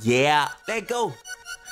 Yeah, let go.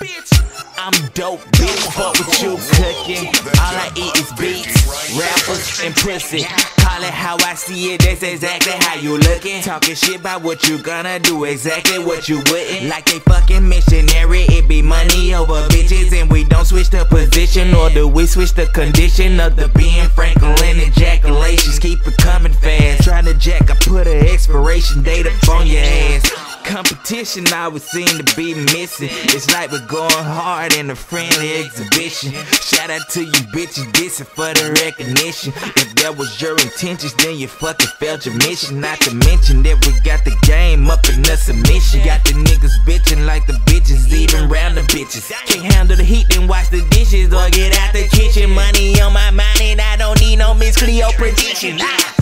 Bitch, I'm dope, bitch. Fuck what you cooking. All I eat is beats, rappers, and pussy. Call it how I see it, that's exactly how you looking. Talking shit about what you gonna do, exactly what you wouldn't. Like a fucking missionary, it be money over bitches, and we don't switch the position, or do we switch the condition of the being Franklin ejaculations? Keep it coming fast. Trying to jack, I put an expiration date up on your ass competition I would seem to be missing. It's like we're going hard in a friendly exhibition. Shout out to you bitches dissing for the recognition. If that was your intentions, then you fucking failed your mission. Not to mention that we got the game up in the submission. Got the niggas bitching like the bitches, even round the bitches. Can't handle the heat, then wash the dishes or get out the kitchen. Money on my mind, and I don't need no Miss Cleo prediction. Ah.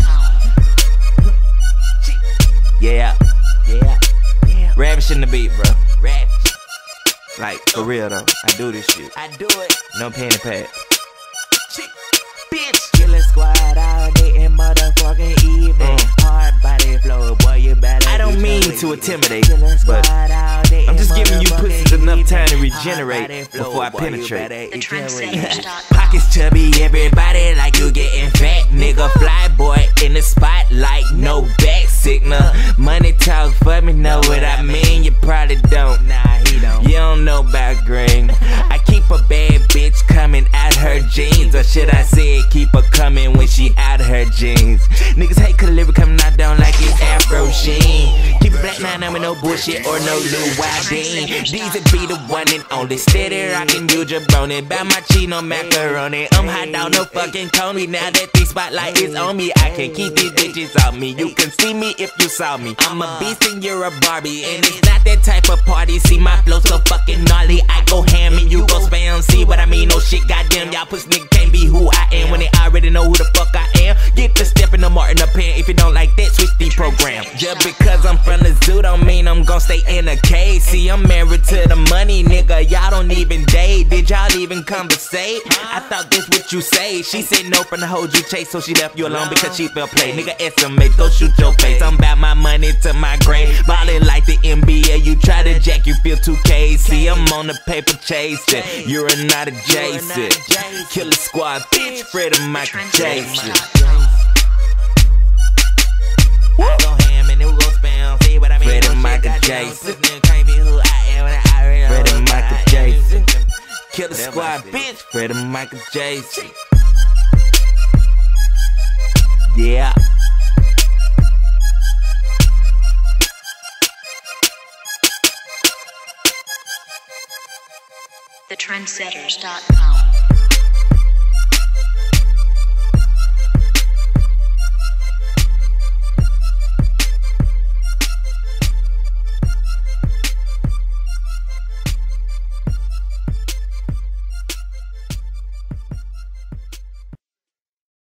Yeah. Yeah. Ravishing the beat, bro. Ravish. Like, for real though. I do this shit. I do it. No pen and pad. Bitch. Killer squad all day and motherfucking evening. Mm. Hard body flow, boy, you better. I don't mean to intimidate, but I'm just giving you pussies enough time to regenerate before I penetrate. Pockets chubby, everybody like you getting fat. Nigga, fly boy in the spotlight, no back signal. Money talk for me, know what I mean. Probably don't. Nah, he don't. You don't know about green. I keep a bad bitch coming out her jeans, or should I say, keep her coming when she out her jeans. Niggas hate cause lyric coming out down like it's Afro Sheen. It I'm with no bullshit or no Lil Wildine. These would be the one and only. Steady rockin' you jabroni. Buy my chino macaroni. I'm hot down no fucking Coney. Now that the spotlight is on me, I can keep these bitches off me. You can see me if you saw me. I'm a beast and you're a Barbie. And it's not that type of party. See my flow so fucking gnarly. I go ham and you go spam. See what I mean? No shit, goddamn. Y'all pussy nigga already know who the fuck I am. Get the step in the Martin up pan. If you don't like that, switch the program. Just because I'm from the zoo don't mean I'm gon' stay in a cage. See, I'm married to the money, nigga. Y'all don't even date. Did y'all even conversate? I thought this what you say. She said no from the hold you chase, so she left you alone because she felt play. Nigga, estimate, go shoot your face. I'm about my money to my grave. Ballin' like the NBA. You try to jack, you feel 2K. See, I'm on the paper chasing. You're not adjacent. Killer squad, bitch. Fred and Michael Jackson. I go ham and it will go spam. See what I mean? Fred and Michael Jackson. Fred and Michael Jackson. Killer squad, bitch. Fred and Michael Jackson. Yeah. TheTrendsetters.com.